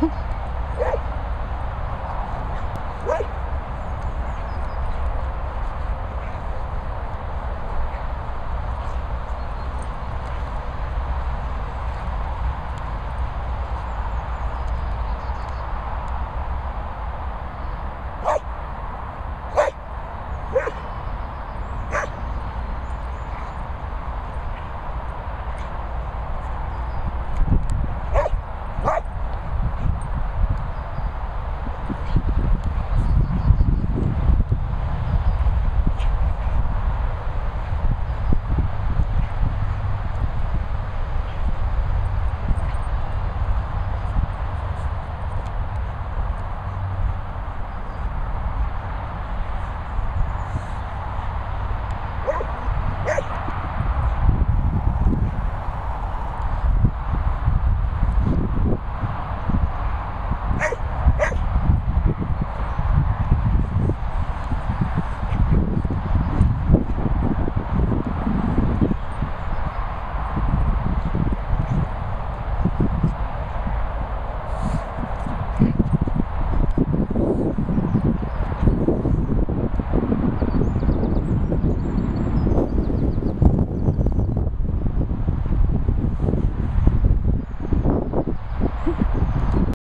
Right.